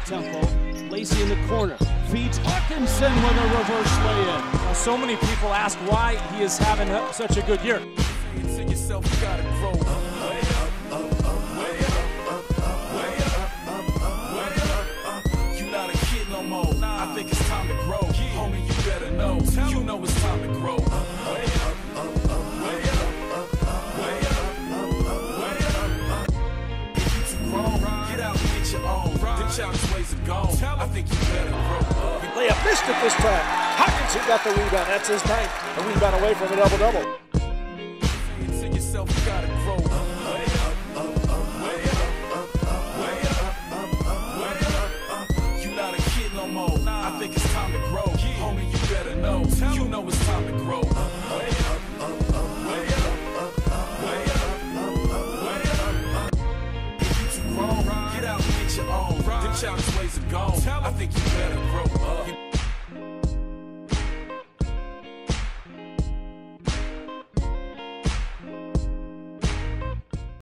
tempo. Lacy in the corner. Feeds Hawkinson with a reverse lay-in. So many people ask why he is having such a good year. Childish ways are gone. I think you better grow. Layup missed it this time. Hawkinson got the rebound. That's his ninth. A rebound away from a double-double. To think you